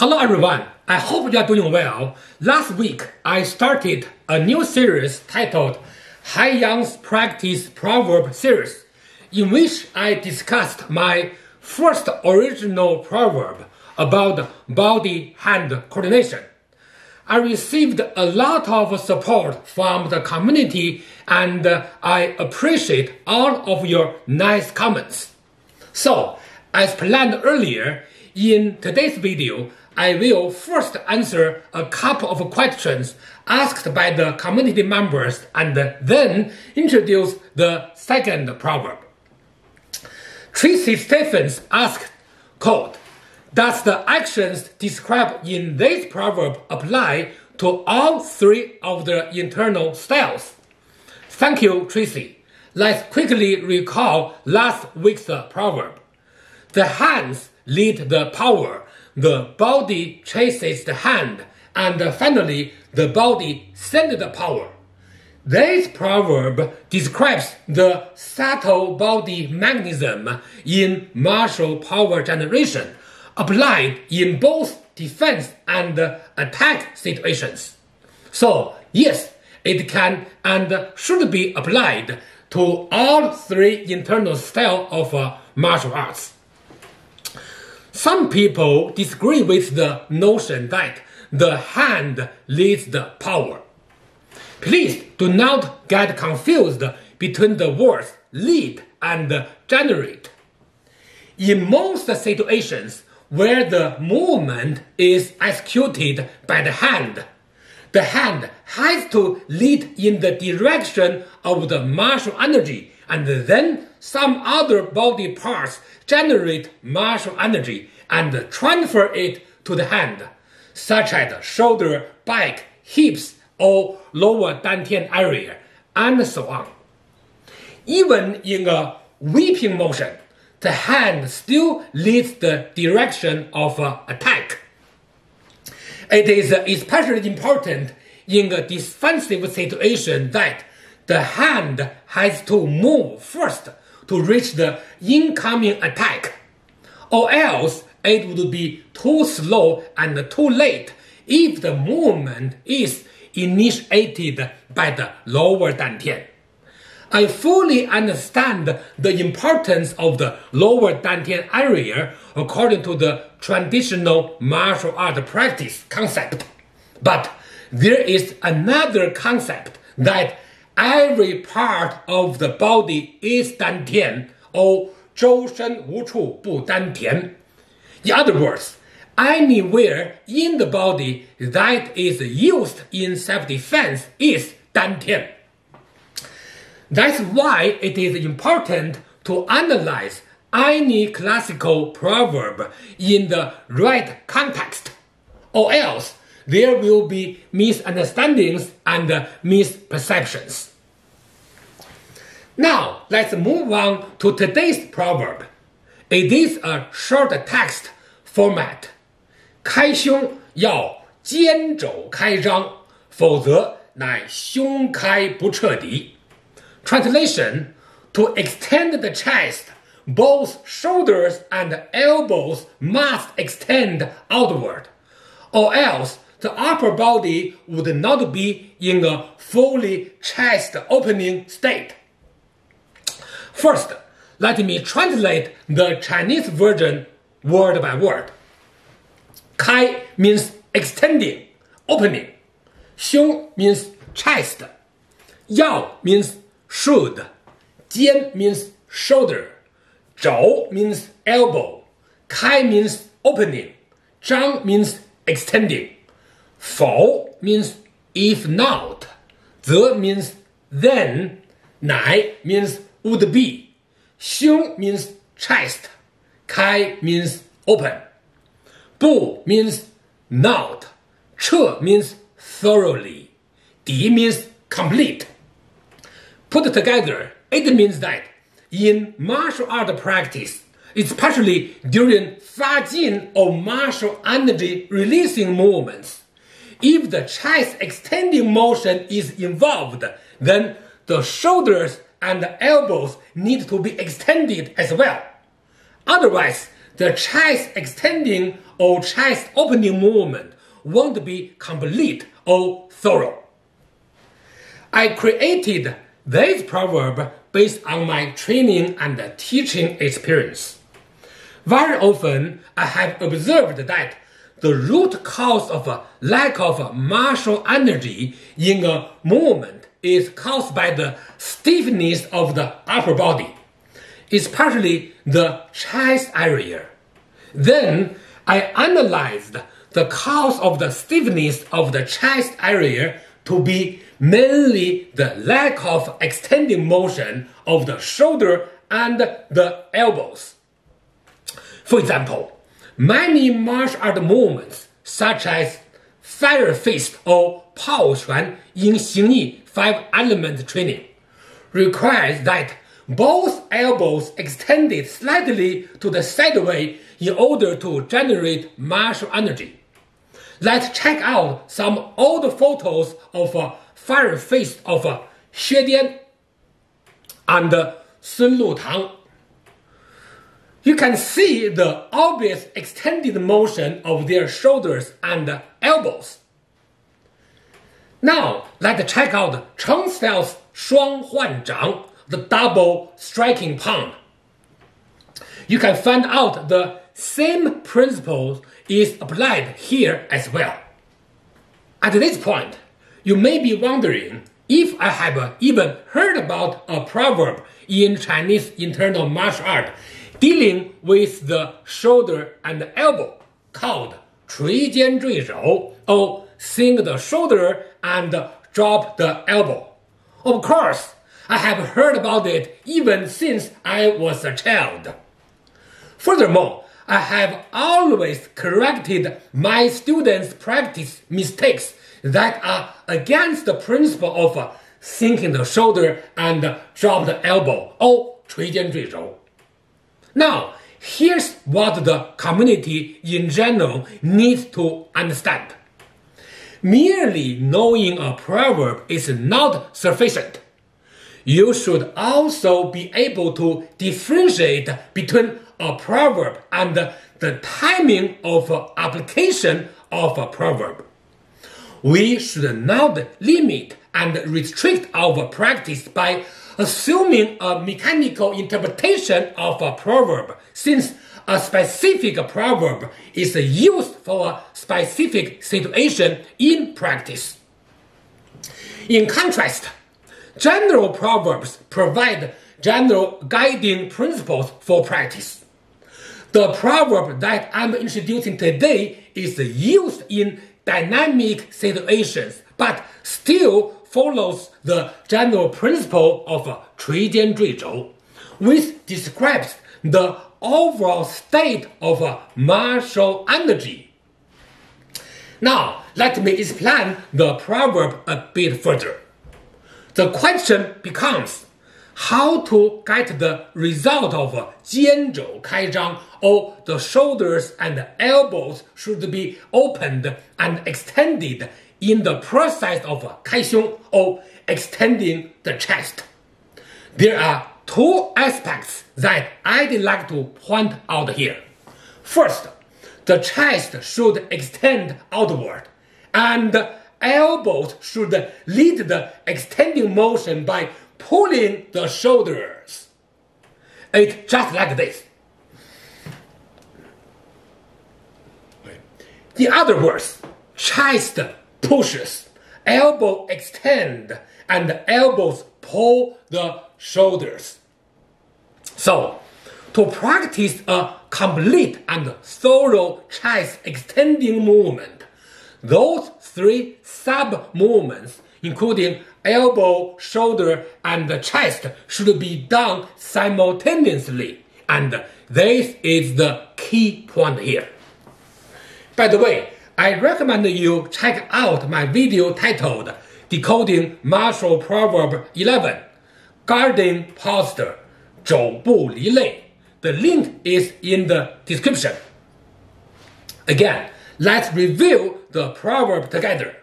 Hello everyone, I hope you are doing well. Last week I started a new series titled Hai Yang's Practice Proverb Series, in which I discussed my first original proverb about body hand coordination. I received a lot of support from the community and I appreciate all of your nice comments. So, as planned earlier, in today's video, I will first answer a couple of questions asked by the community members and then introduce the second proverb. Tracy Stephens asked, quote, Does the actions described in this proverb apply to all three of the internal styles? Thank you, Tracy. Let's quickly recall last week's proverb. The hands lead the power, the body chases the hand, and finally the body sends the power. This proverb describes the subtle body mechanism in martial power generation applied in both defense and attack situations. So, yes, it can and should be applied to all three internal styles of uh, martial arts. Some people disagree with the notion that the hand leads the power. Please do not get confused between the words lead and generate. In most situations where the movement is executed by the hand, the hand has to lead in the direction of the martial energy and then some other body parts generate martial energy and transfer it to the hand, such as shoulder, back, hips, or lower dantian area, and so on. Even in a whipping motion, the hand still leads the direction of uh, attack. It is especially important in a defensive situation that the hand has to move first to reach the incoming attack, or else it would be too slow and too late if the movement is initiated by the lower dantian. I fully understand the importance of the lower dantian area according to the traditional martial art practice concept. But there is another concept that every part of the body is dantian or 周身无处不丹田. In other words, anywhere in the body that is used in self-defense is dantian. That's why it is important to analyze any classical proverb in the right context, or else there will be misunderstandings and misperceptions. Now, let's move on to today's proverb. It is a short text format. 开胸要肩肘开张，否则乃胸开不彻底。Translation To extend the chest, both shoulders and elbows must extend outward, or else the upper body would not be in a fully chest opening state. First, let me translate the Chinese version word by word. Kai means extending, opening. Xiong means chest. Yao means should. Jian means shoulder. Zhou means elbow. Kai means opening. Zhang means extending. Fo means if not. Ze means then. Nai means would be. Xiong means chest. Kai means open. Bu means not. Che means thoroughly. Di means complete. Put together, it means that in martial art practice, especially during Fajin or martial energy releasing movements, if the chest extending motion is involved, then the shoulders and the elbows need to be extended as well. Otherwise, the chest extending or chest opening movement won't be complete or thorough. I created this proverb based on my training and teaching experience. Very often, I have observed that the root cause of a lack of martial energy in a movement is caused by the stiffness of the upper body, especially the chest area. Then I analyzed the cause of the stiffness of the chest area to be mainly the lack of extending motion of the shoulder and the elbows. For example, many martial art movements such as fire fist or Pao Chuan in Xingyi five element training requires that both elbows extended slightly to the sideway in order to generate martial energy. Let's check out some old photos of a fire fist of Xue Dian and Sun Lutang. You can see the obvious extended motion of their shoulders and elbows. Now, let's check out Cheng style's Shuang Huan Zhang, the double striking pound. You can find out the same principle is applied here as well. At this point, you may be wondering if I have even heard about a proverb in Chinese internal martial art dealing with the shoulder and elbow called Chui Jian Zhui Rou or sing the shoulder and drop the elbow. Of course, I have heard about it even since I was a child. Furthermore, I have always corrected my students' practice mistakes that are against the principle of sinking the shoulder and drop the elbow or 垂肩坠手. Now, here's what the community in general needs to understand. Merely knowing a proverb is not sufficient. You should also be able to differentiate between a proverb and the timing of application of a proverb. We should not limit and restrict our practice by assuming a mechanical interpretation of a proverb, since a specific proverb is used for a specific situation in practice. In contrast, general proverbs provide general guiding principles for practice. The proverb that I'm introducing today is used in dynamic situations, but still follows the general principle of 垂肩坠肘, which describes the overall state of a martial energy. Now, let me explain the proverb a bit further. The question becomes how to get the result of uh, jian zhou kai zhang, or the shoulders and elbows should be opened and extended in the process of uh, kai xiong, or extending the chest. There are two aspects that I'd like to point out here. First, the chest should extend outward, and elbows should lead the extending motion by pulling the shoulders. It's just like this. In other words, chest pushes, elbow extend, and elbows pull the shoulders. So, to practice a complete and thorough chest extending movement, those three sub movements, including elbow, shoulder, and chest, should be done simultaneously. And this is the key point here. By the way, I recommend you check out my video titled Decoding Martial Proverb 11 Guarding Posture 肘不离肋. The link is in the description. Again, let's review the proverb together.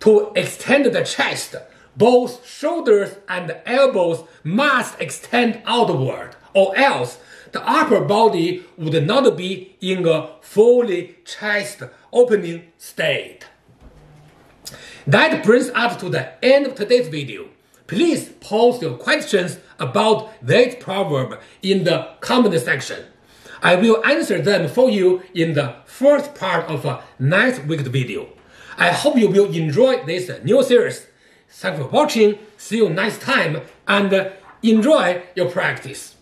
To extend the chest, both shoulders and elbows must extend outward, or else the upper body would not be in a fully chest opening state. That brings us to the end of today's video. Please post your questions about this proverb in the comment section. I will answer them for you in the first part of uh, next week's video. I hope you will enjoy this new series. Thanks for watching. See you next time and uh, enjoy your practice.